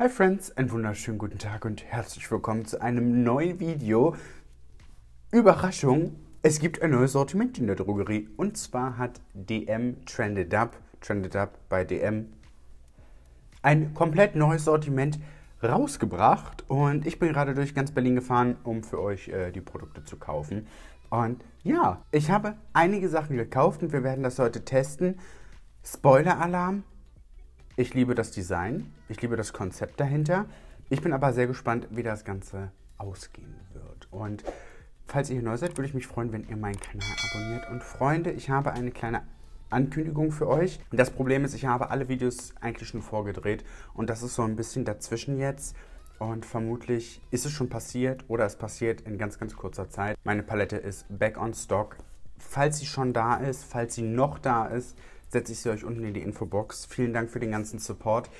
Hi Friends, einen wunderschönen guten Tag und herzlich willkommen zu einem neuen Video. Überraschung, es gibt ein neues Sortiment in der Drogerie und zwar hat DM Trended Up, Trended Up bei DM, ein komplett neues Sortiment rausgebracht und ich bin gerade durch ganz Berlin gefahren, um für euch äh, die Produkte zu kaufen. Und ja, ich habe einige Sachen gekauft und wir werden das heute testen. Spoiler-Alarm, ich liebe das Design, ich liebe das Konzept dahinter. Ich bin aber sehr gespannt, wie das Ganze ausgehen wird. Und falls ihr hier neu seid, würde ich mich freuen, wenn ihr meinen Kanal abonniert. Und Freunde, ich habe eine kleine Ankündigung für euch. Das Problem ist, ich habe alle Videos eigentlich schon vorgedreht und das ist so ein bisschen dazwischen jetzt. Und vermutlich ist es schon passiert oder es passiert in ganz, ganz kurzer Zeit. Meine Palette ist back on stock. Falls sie schon da ist, falls sie noch da ist, setze ich sie euch unten in die Infobox. Vielen Dank für den ganzen Support.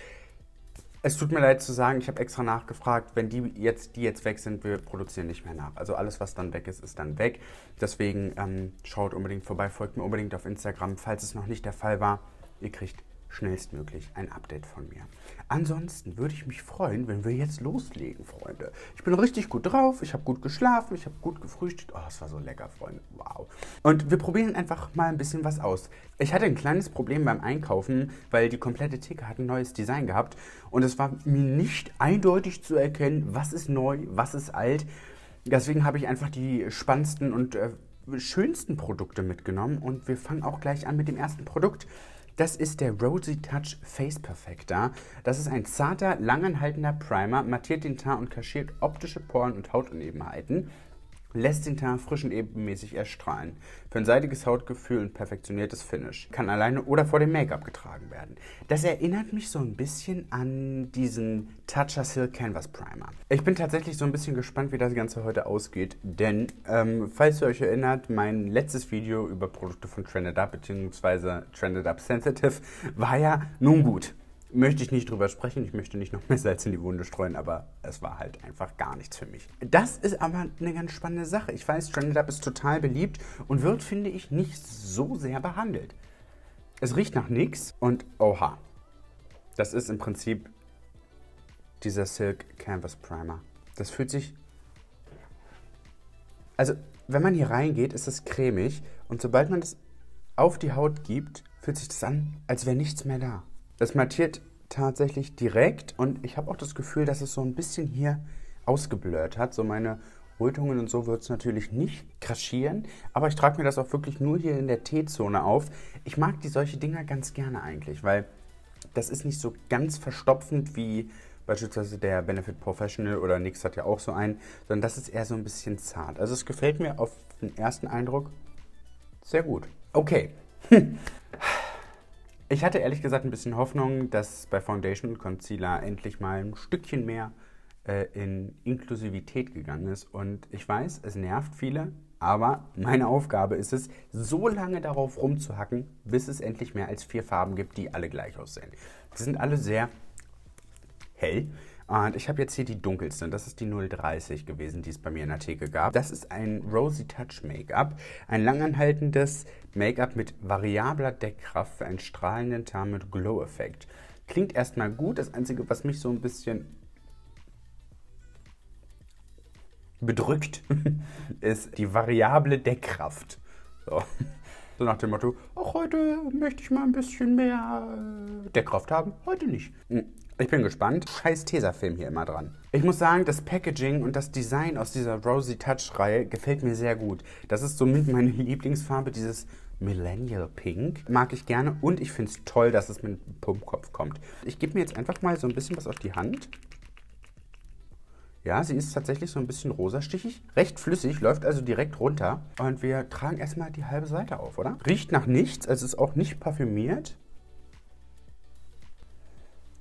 Es tut mir leid zu sagen, ich habe extra nachgefragt, wenn die jetzt, die jetzt weg sind, wir produzieren nicht mehr nach. Also alles, was dann weg ist, ist dann weg. Deswegen ähm, schaut unbedingt vorbei, folgt mir unbedingt auf Instagram, falls es noch nicht der Fall war. Ihr kriegt schnellstmöglich ein Update von mir. Ansonsten würde ich mich freuen, wenn wir jetzt loslegen, Freunde. Ich bin richtig gut drauf, ich habe gut geschlafen, ich habe gut gefrühstückt. Oh, es war so lecker, Freunde. Wow. Und wir probieren einfach mal ein bisschen was aus. Ich hatte ein kleines Problem beim Einkaufen, weil die komplette Theke hat ein neues Design gehabt und es war mir nicht eindeutig zu erkennen, was ist neu, was ist alt. Deswegen habe ich einfach die spannendsten und äh, schönsten Produkte mitgenommen und wir fangen auch gleich an mit dem ersten Produkt. Das ist der Rosy Touch Face Perfector. Das ist ein zarter, langanhaltender Primer, mattiert den Teint und kaschiert optische Poren und Hautunebenheiten lässt den Teint frisch und ebenmäßig erstrahlen. Für ein seitiges Hautgefühl und perfektioniertes Finish. Kann alleine oder vor dem Make-up getragen werden. Das erinnert mich so ein bisschen an diesen Toucher Silk Canvas Primer. Ich bin tatsächlich so ein bisschen gespannt, wie das Ganze heute ausgeht, denn ähm, falls ihr euch erinnert, mein letztes Video über Produkte von Trended Up bzw. Trended Up Sensitive war ja nun gut möchte ich nicht drüber sprechen. Ich möchte nicht noch mehr Salz in die Wunde streuen, aber es war halt einfach gar nichts für mich. Das ist aber eine ganz spannende Sache. Ich weiß, Stranded Up ist total beliebt und wird, finde ich, nicht so sehr behandelt. Es riecht nach nichts und oha. Das ist im Prinzip dieser Silk Canvas Primer. Das fühlt sich. Also, wenn man hier reingeht, ist es cremig und sobald man das auf die Haut gibt, fühlt sich das an, als wäre nichts mehr da. Das mattiert tatsächlich direkt und ich habe auch das Gefühl, dass es so ein bisschen hier ausgeblurrt hat. So meine Rötungen und so wird es natürlich nicht kraschieren, aber ich trage mir das auch wirklich nur hier in der T-Zone auf. Ich mag die solche Dinger ganz gerne eigentlich, weil das ist nicht so ganz verstopfend wie beispielsweise der Benefit Professional oder Nix hat ja auch so einen, sondern das ist eher so ein bisschen zart. Also es gefällt mir auf den ersten Eindruck sehr gut. Okay. Ich hatte ehrlich gesagt ein bisschen Hoffnung, dass bei Foundation und Concealer endlich mal ein Stückchen mehr äh, in Inklusivität gegangen ist. Und ich weiß, es nervt viele, aber meine Aufgabe ist es, so lange darauf rumzuhacken, bis es endlich mehr als vier Farben gibt, die alle gleich aussehen. Die sind alle sehr hell. Und ich habe jetzt hier die dunkelste, das ist die 030 gewesen, die es bei mir in der Theke gab. Das ist ein Rosy Touch Make-up, ein langanhaltendes Make-up mit variabler Deckkraft für einen strahlenden Tarn mit Glow-Effekt. Klingt erstmal gut, das Einzige, was mich so ein bisschen bedrückt, ist die variable Deckkraft. So. So nach dem Motto, auch heute möchte ich mal ein bisschen mehr äh, Deckkraft haben, heute nicht. Hm. Ich bin gespannt. Scheiß Tesafilm hier immer dran. Ich muss sagen, das Packaging und das Design aus dieser Rosy Touch Reihe gefällt mir sehr gut. Das ist somit meine Lieblingsfarbe, dieses Millennial Pink. Mag ich gerne und ich finde es toll, dass es mit Pumpkopf kommt. Ich gebe mir jetzt einfach mal so ein bisschen was auf die Hand. Ja, sie ist tatsächlich so ein bisschen rosastichig. Recht flüssig, läuft also direkt runter. Und wir tragen erstmal die halbe Seite auf, oder? Riecht nach nichts, also ist auch nicht parfümiert.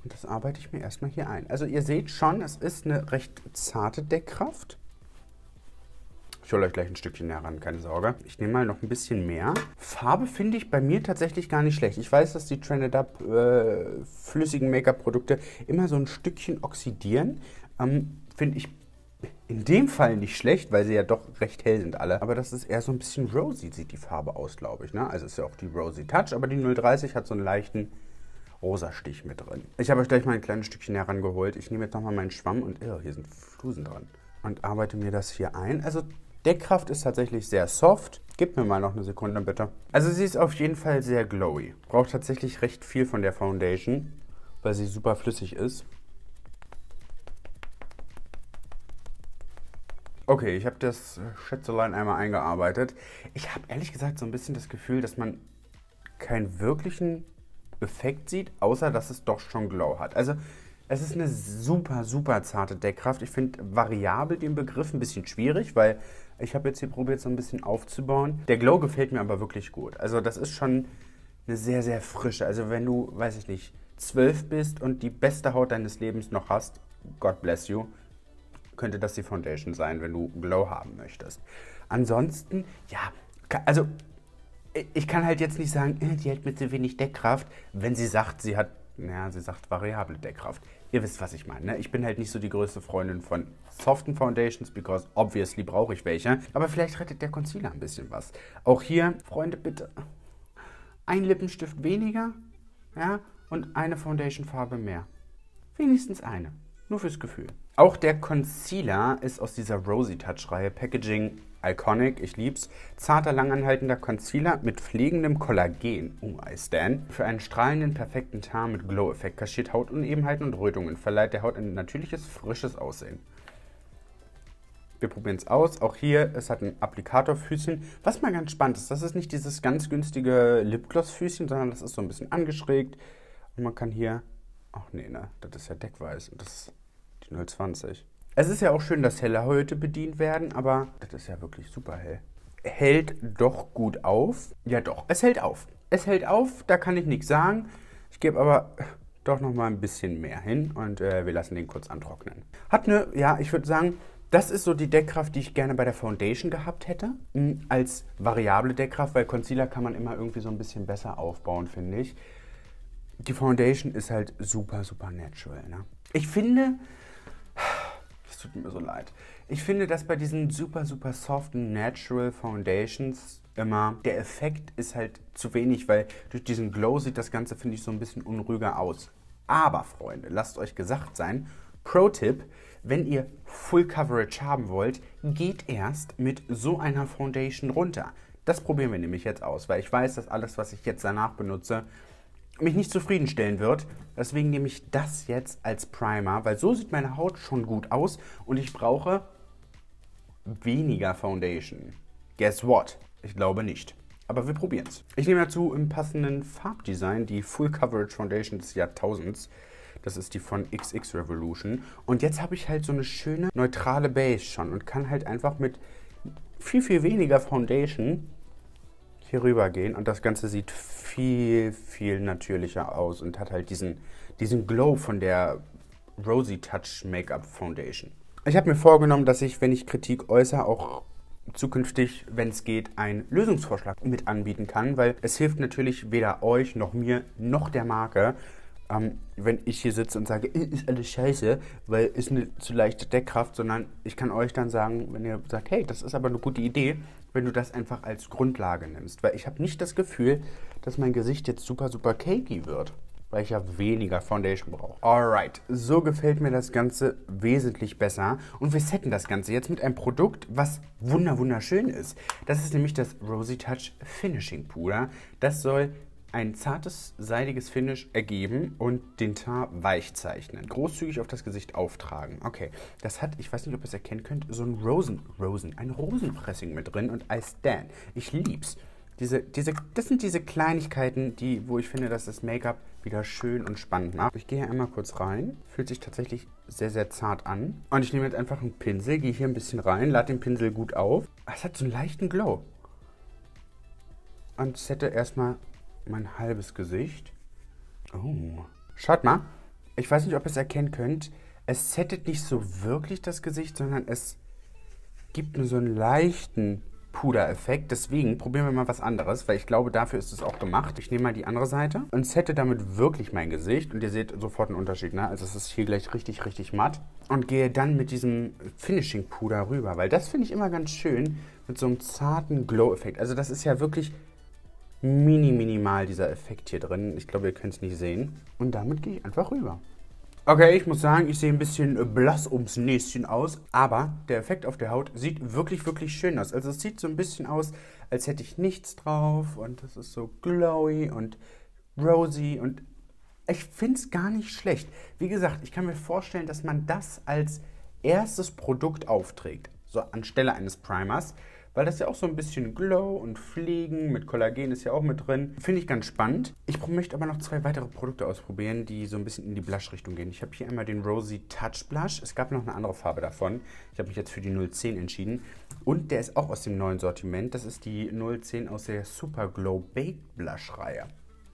Und das arbeite ich mir erstmal hier ein. Also ihr seht schon, es ist eine recht zarte Deckkraft. Ich hole euch gleich ein Stückchen näher ran, keine Sorge. Ich nehme mal noch ein bisschen mehr. Farbe finde ich bei mir tatsächlich gar nicht schlecht. Ich weiß, dass die Trended Up äh, flüssigen Make-up-Produkte immer so ein Stückchen oxidieren. Ähm, finde ich in dem Fall nicht schlecht, weil sie ja doch recht hell sind alle. Aber das ist eher so ein bisschen rosy, sieht die Farbe aus, glaube ich. Ne? Also ist ja auch die Rosy Touch, aber die 030 hat so einen leichten rosa Stich mit drin. Ich habe euch gleich mal ein kleines Stückchen herangeholt. Ich nehme jetzt nochmal meinen Schwamm und oh, hier sind Flusen dran. Und arbeite mir das hier ein. Also Deckkraft ist tatsächlich sehr soft. Gib mir mal noch eine Sekunde bitte. Also sie ist auf jeden Fall sehr glowy. Braucht tatsächlich recht viel von der Foundation, weil sie super flüssig ist. Okay, ich habe das Schätzelein einmal eingearbeitet. Ich habe ehrlich gesagt so ein bisschen das Gefühl, dass man keinen wirklichen Effekt sieht, außer dass es doch schon Glow hat. Also es ist eine super, super zarte Deckkraft. Ich finde variabel den Begriff ein bisschen schwierig, weil ich habe jetzt hier probiert, so ein bisschen aufzubauen. Der Glow gefällt mir aber wirklich gut. Also das ist schon eine sehr, sehr frische. Also wenn du, weiß ich nicht, zwölf bist und die beste Haut deines Lebens noch hast, God bless you, könnte das die Foundation sein, wenn du Glow haben möchtest. Ansonsten, ja, also ich kann halt jetzt nicht sagen, äh, die hat mit so wenig Deckkraft, wenn sie sagt, sie hat, naja, sie sagt variable Deckkraft. Ihr wisst, was ich meine. Ne? Ich bin halt nicht so die größte Freundin von soften Foundations, because obviously brauche ich welche. Aber vielleicht rettet der Concealer ein bisschen was. Auch hier, Freunde, bitte ein Lippenstift weniger, ja, und eine Foundation-Farbe mehr. Wenigstens eine. Nur fürs Gefühl. Auch der Concealer ist aus dieser Rosy Touch-Reihe. Packaging Iconic, ich lieb's. Zarter, langanhaltender Concealer mit pflegendem Kollagen. Oh, I stand. Für einen strahlenden, perfekten Teint mit Glow-Effekt kaschiert Hautunebenheiten und Rötungen, verleiht der Haut ein natürliches, frisches Aussehen. Wir probieren es aus. Auch hier, es hat ein Applikatorfüßchen. Was mal ganz spannend ist, das ist nicht dieses ganz günstige Lipgloss-Füßchen, sondern das ist so ein bisschen angeschrägt. Und man kann hier... Ach nee, ne, das ist ja deckweiß. Das ist 020. Es ist ja auch schön, dass helle Häute bedient werden, aber das ist ja wirklich super hell. Hält doch gut auf. Ja doch, es hält auf. Es hält auf, da kann ich nichts sagen. Ich gebe aber doch noch mal ein bisschen mehr hin und äh, wir lassen den kurz antrocknen. Hat eine, ja, ich würde sagen, das ist so die Deckkraft, die ich gerne bei der Foundation gehabt hätte, hm, als variable Deckkraft, weil Concealer kann man immer irgendwie so ein bisschen besser aufbauen, finde ich. Die Foundation ist halt super, super natural. Ne? Ich finde, tut mir so leid. Ich finde, dass bei diesen super, super soften Natural Foundations immer der Effekt ist halt zu wenig, weil durch diesen Glow sieht das Ganze, finde ich, so ein bisschen unruhiger aus. Aber, Freunde, lasst euch gesagt sein, Pro-Tipp, wenn ihr Full Coverage haben wollt, geht erst mit so einer Foundation runter. Das probieren wir nämlich jetzt aus, weil ich weiß, dass alles, was ich jetzt danach benutze, mich nicht zufriedenstellen wird. Deswegen nehme ich das jetzt als Primer, weil so sieht meine Haut schon gut aus und ich brauche weniger Foundation. Guess what? Ich glaube nicht. Aber wir probieren es. Ich nehme dazu im passenden Farbdesign die Full Coverage Foundation des Jahrtausends. Das ist die von XX Revolution. Und jetzt habe ich halt so eine schöne neutrale Base schon und kann halt einfach mit viel, viel weniger Foundation hier rüber gehen und das Ganze sieht viel, viel natürlicher aus und hat halt diesen, diesen Glow von der Rosy Touch Make-up Foundation. Ich habe mir vorgenommen, dass ich, wenn ich Kritik äußere, auch zukünftig, wenn es geht, einen Lösungsvorschlag mit anbieten kann, weil es hilft natürlich weder euch noch mir noch der Marke, ähm, wenn ich hier sitze und sage, ist alles scheiße, weil ist eine zu leichte Deckkraft, sondern ich kann euch dann sagen, wenn ihr sagt, hey, das ist aber eine gute Idee, wenn du das einfach als Grundlage nimmst. Weil ich habe nicht das Gefühl, dass mein Gesicht jetzt super, super cakey wird. Weil ich ja weniger Foundation brauche. Alright, so gefällt mir das Ganze wesentlich besser. Und wir setten das Ganze jetzt mit einem Produkt, was wunder wunderschön ist. Das ist nämlich das Rosy Touch Finishing Puder. Das soll ein zartes, seidiges Finish ergeben und den Teint weich zeichnen. Großzügig auf das Gesicht auftragen. Okay, das hat, ich weiß nicht, ob ihr es erkennen könnt, so ein Rosen, Rosen, ein Rosenpressing mit drin und I stand. Ich lieb's. Diese, diese, das sind diese Kleinigkeiten, die, wo ich finde, dass das Make-up wieder schön und spannend macht. Ich gehe hier einmal kurz rein. Fühlt sich tatsächlich sehr, sehr zart an. Und ich nehme jetzt einfach einen Pinsel, gehe hier ein bisschen rein, lade den Pinsel gut auf. Es hat so einen leichten Glow. Und sette erstmal mein halbes Gesicht. Oh. Schaut mal. Ich weiß nicht, ob ihr es erkennen könnt. Es settet nicht so wirklich das Gesicht, sondern es gibt nur so einen leichten Pudereffekt. Deswegen probieren wir mal was anderes, weil ich glaube, dafür ist es auch gemacht. Ich nehme mal die andere Seite und sette damit wirklich mein Gesicht. Und ihr seht sofort einen Unterschied. Ne? Also es ist hier gleich richtig, richtig matt. Und gehe dann mit diesem Finishing-Puder rüber, weil das finde ich immer ganz schön mit so einem zarten Glow-Effekt. Also das ist ja wirklich mini minimal dieser Effekt hier drin. Ich glaube, ihr könnt es nicht sehen. Und damit gehe ich einfach rüber. Okay, ich muss sagen, ich sehe ein bisschen blass ums Näschen aus, aber der Effekt auf der Haut sieht wirklich, wirklich schön aus. Also es sieht so ein bisschen aus, als hätte ich nichts drauf und es ist so glowy und rosy und ich finde es gar nicht schlecht. Wie gesagt, ich kann mir vorstellen, dass man das als erstes Produkt aufträgt, so anstelle eines Primers weil das ja auch so ein bisschen Glow und Fliegen mit Kollagen ist ja auch mit drin. Finde ich ganz spannend. Ich möchte aber noch zwei weitere Produkte ausprobieren, die so ein bisschen in die Blush-Richtung gehen. Ich habe hier einmal den Rosy Touch Blush. Es gab noch eine andere Farbe davon. Ich habe mich jetzt für die 010 entschieden. Und der ist auch aus dem neuen Sortiment. Das ist die 010 aus der Super Glow Baked Blush Reihe.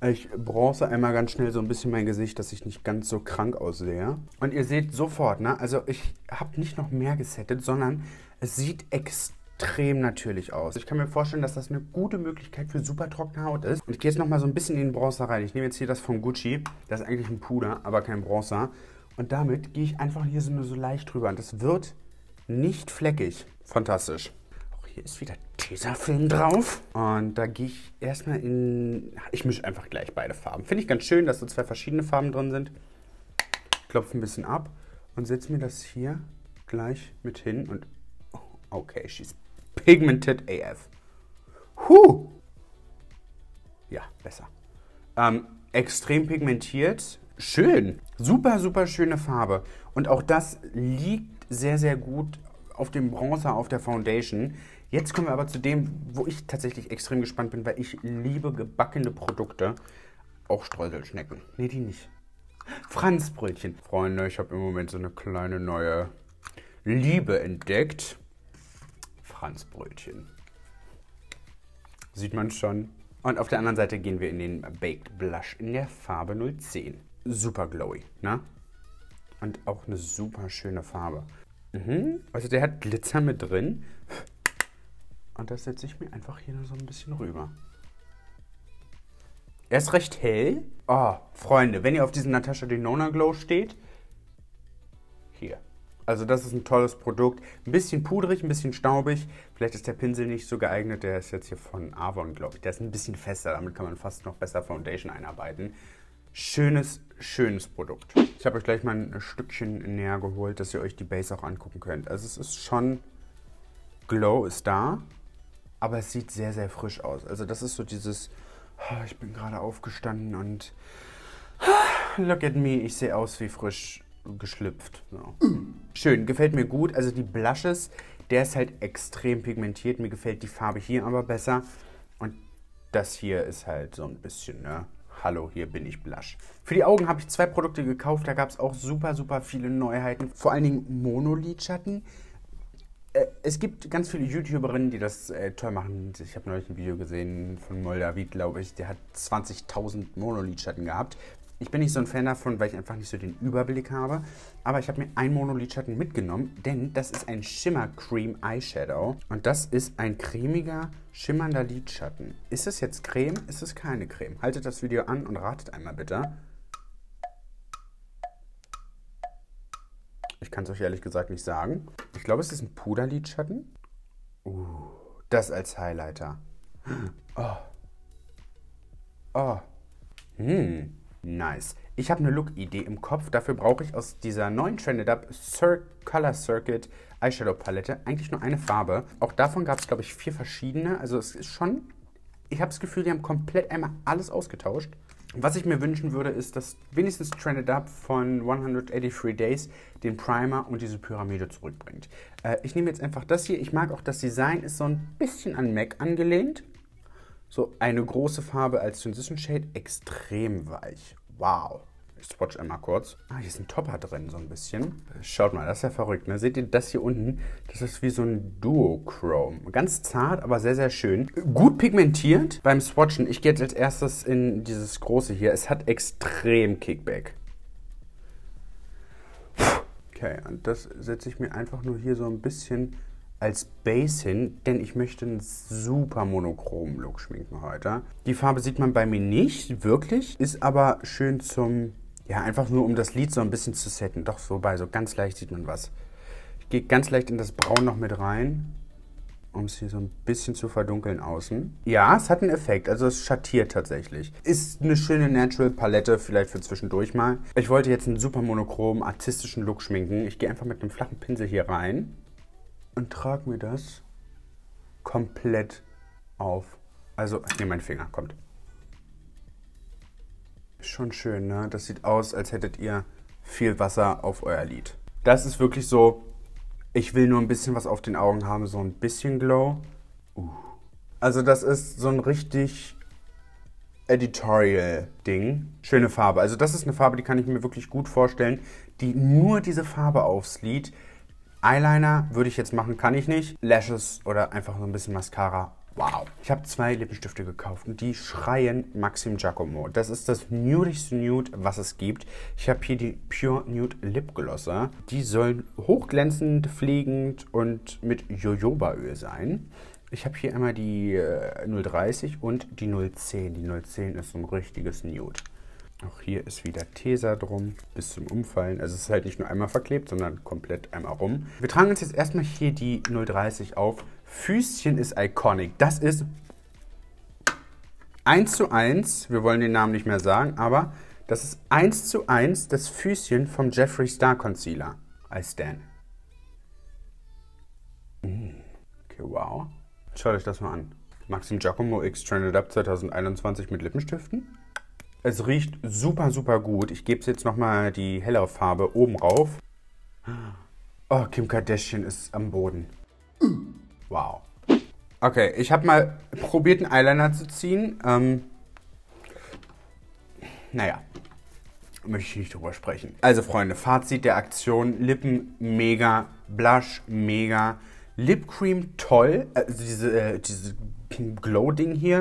Ich bronze einmal ganz schnell so ein bisschen mein Gesicht, dass ich nicht ganz so krank aussehe. Und ihr seht sofort, ne? Also ich habe nicht noch mehr gesettet, sondern es sieht extrem extrem natürlich aus. Ich kann mir vorstellen, dass das eine gute Möglichkeit für super trockene Haut ist. Und ich gehe jetzt nochmal so ein bisschen in den Bronzer rein. Ich nehme jetzt hier das von Gucci. Das ist eigentlich ein Puder, aber kein Bronzer. Und damit gehe ich einfach hier so nur so leicht drüber. Und das wird nicht fleckig. Fantastisch. Auch hier ist wieder Tesafilm drauf. Und da gehe ich erstmal in... Ich mische einfach gleich beide Farben. Finde ich ganz schön, dass so zwei verschiedene Farben drin sind. Klopfe ein bisschen ab und setze mir das hier gleich mit hin. Und okay, she's Pigmented AF. Huh. Ja, besser. Ähm, extrem pigmentiert. Schön. Super, super schöne Farbe. Und auch das liegt sehr, sehr gut auf dem Bronzer, auf der Foundation. Jetzt kommen wir aber zu dem, wo ich tatsächlich extrem gespannt bin, weil ich liebe gebackene Produkte. Auch Streuselschnecken. Nee, die nicht. Franzbrötchen. Freunde, ich habe im Moment so eine kleine neue Liebe entdeckt. Franzbrötchen. Sieht man schon. Und auf der anderen Seite gehen wir in den Baked Blush in der Farbe 010. Super glowy, ne? Und auch eine super schöne Farbe. Mhm. Also der hat Glitzer mit drin. Und das setze ich mir einfach hier so ein bisschen rüber. Er ist recht hell. Oh, Freunde, wenn ihr auf diesen Natasha Denona Glow steht, hier. Also das ist ein tolles Produkt. Ein bisschen pudrig, ein bisschen staubig. Vielleicht ist der Pinsel nicht so geeignet. Der ist jetzt hier von Avon, glaube ich. Der ist ein bisschen fester. Damit kann man fast noch besser Foundation einarbeiten. Schönes, schönes Produkt. Ich habe euch gleich mal ein Stückchen näher geholt, dass ihr euch die Base auch angucken könnt. Also es ist schon... Glow ist da, aber es sieht sehr, sehr frisch aus. Also das ist so dieses... Ah, ich bin gerade aufgestanden und... Ah, look at me, ich sehe aus wie frisch geschlüpft. So. Schön, gefällt mir gut. Also die Blushes, der ist halt extrem pigmentiert. Mir gefällt die Farbe hier aber besser. Und das hier ist halt so ein bisschen, ne? Hallo, hier bin ich Blush. Für die Augen habe ich zwei Produkte gekauft. Da gab es auch super, super viele Neuheiten. Vor allen Dingen Monolidschatten. Äh, es gibt ganz viele YouTuberinnen, die das äh, toll machen. Ich habe neulich ein Video gesehen von Moldavid, glaube ich. Der hat 20.000 Monolidschatten gehabt. Ich bin nicht so ein Fan davon, weil ich einfach nicht so den Überblick habe. Aber ich habe mir einen Monolidschatten mitgenommen, denn das ist ein Shimmer Cream Eyeshadow. Und das ist ein cremiger, schimmernder Lidschatten. Ist es jetzt Creme? Ist es keine Creme? Haltet das Video an und ratet einmal bitte. Ich kann es euch ehrlich gesagt nicht sagen. Ich glaube, es ist ein Puderlidschatten. Uh, das als Highlighter. Oh. Oh. Hm. Nice. Ich habe eine Look-Idee im Kopf. Dafür brauche ich aus dieser neuen Trended Up Cir Color Circuit Eyeshadow Palette eigentlich nur eine Farbe. Auch davon gab es, glaube ich, vier verschiedene. Also es ist schon... Ich habe das Gefühl, die haben komplett einmal alles ausgetauscht. Was ich mir wünschen würde, ist, dass wenigstens Trended Up von 183 Days den Primer und diese Pyramide zurückbringt. Äh, ich nehme jetzt einfach das hier. Ich mag auch das Design, ist so ein bisschen an MAC angelehnt. So eine große Farbe als Transition Shade, extrem weich. Wow. Ich swatch einmal kurz. Ah, hier ist ein Topper drin, so ein bisschen. Schaut mal, das ist ja verrückt. Ne? Seht ihr das hier unten? Das ist wie so ein Duochrome. Ganz zart, aber sehr, sehr schön. Gut pigmentiert beim Swatchen. Ich gehe jetzt als erstes in dieses große hier. Es hat extrem Kickback. Okay, und das setze ich mir einfach nur hier so ein bisschen als Base hin, denn ich möchte einen super monochromen Look schminken heute. Die Farbe sieht man bei mir nicht, wirklich, ist aber schön zum, ja, einfach nur um das Lid so ein bisschen zu setten. Doch, so bei so ganz leicht sieht man was. Ich gehe ganz leicht in das Braun noch mit rein. um es hier so ein bisschen zu verdunkeln außen. Ja, es hat einen Effekt, also es schattiert tatsächlich. Ist eine schöne Natural Palette, vielleicht für zwischendurch mal. Ich wollte jetzt einen super monochromen, artistischen Look schminken. Ich gehe einfach mit einem flachen Pinsel hier rein und trage mir das komplett auf. Also, ich nehme meinen Finger, kommt. Schon schön, ne? Das sieht aus, als hättet ihr viel Wasser auf euer Lid. Das ist wirklich so, ich will nur ein bisschen was auf den Augen haben, so ein bisschen Glow. Uh. Also das ist so ein richtig Editorial-Ding. Schöne Farbe. Also das ist eine Farbe, die kann ich mir wirklich gut vorstellen, die nur diese Farbe aufs Lid. Eyeliner würde ich jetzt machen, kann ich nicht. Lashes oder einfach so ein bisschen Mascara Wow. Ich habe zwei Lippenstifte gekauft und die schreien Maxim Giacomo. Das ist das nudigste Nude, was es gibt. Ich habe hier die Pure Nude Lipglosser. Die sollen hochglänzend, pflegend und mit Jojobaöl sein. Ich habe hier einmal die äh, 030 und die 010. Die 010 ist so ein richtiges Nude. Auch hier ist wieder Tesa drum, bis zum Umfallen. Also es ist halt nicht nur einmal verklebt, sondern komplett einmal rum. Wir tragen uns jetzt erstmal hier die 030 auf. Füßchen ist iconic. Das ist 1 zu 1. Wir wollen den Namen nicht mehr sagen, aber das ist 1 zu 1 das Füßchen vom Jeffree Star Concealer als Stan. Mm. Okay, wow. Schaut euch das mal an. Maxim Giacomo X Trended Up 2021 mit Lippenstiften. Es riecht super, super gut. Ich gebe es jetzt nochmal die hellere Farbe oben rauf. Oh, Kim Kardashian ist am Boden. Wow. Okay, ich habe mal probiert, einen Eyeliner zu ziehen. Ähm, naja, möchte ich nicht drüber sprechen. Also Freunde, Fazit der Aktion. Lippen mega, Blush mega, Lipcream toll. Also diese, äh, diese Glow-Ding hier.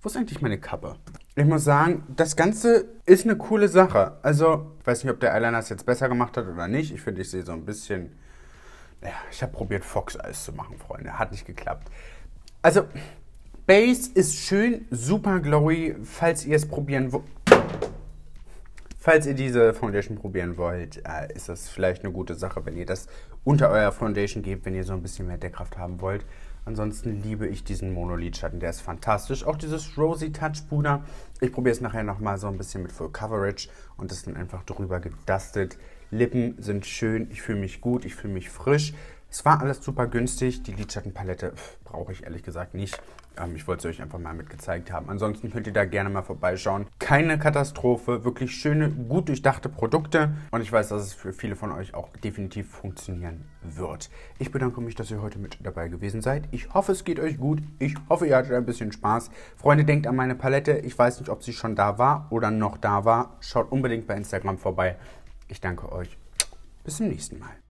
Wo ist eigentlich meine Kappe? Ich muss sagen, das Ganze ist eine coole Sache. Also, ich weiß nicht, ob der Eyeliner es jetzt besser gemacht hat oder nicht. Ich finde, ich sehe so ein bisschen... Ja, ich habe probiert, Fox Eyes zu machen, Freunde. Hat nicht geklappt. Also, Base ist schön, super glowy. Falls ihr es probieren wollt... Falls ihr diese Foundation probieren wollt, äh, ist das vielleicht eine gute Sache, wenn ihr das unter eurer Foundation gebt, wenn ihr so ein bisschen mehr Deckkraft haben wollt. Ansonsten liebe ich diesen Monolidschatten, der ist fantastisch. Auch dieses Rosy Touch Puder. Ich probiere es nachher nochmal so ein bisschen mit Full Coverage und das dann einfach drüber gedustet. Lippen sind schön, ich fühle mich gut, ich fühle mich frisch. Es war alles super günstig. Die Lidschattenpalette brauche ich ehrlich gesagt nicht. Ähm, ich wollte es euch einfach mal mitgezeigt haben. Ansonsten könnt ihr da gerne mal vorbeischauen. Keine Katastrophe, wirklich schöne, gut durchdachte Produkte. Und ich weiß, dass es für viele von euch auch definitiv funktionieren wird. Ich bedanke mich, dass ihr heute mit dabei gewesen seid. Ich hoffe, es geht euch gut. Ich hoffe, ihr hattet ein bisschen Spaß. Freunde, denkt an meine Palette. Ich weiß nicht, ob sie schon da war oder noch da war. Schaut unbedingt bei Instagram vorbei. Ich danke euch. Bis zum nächsten Mal.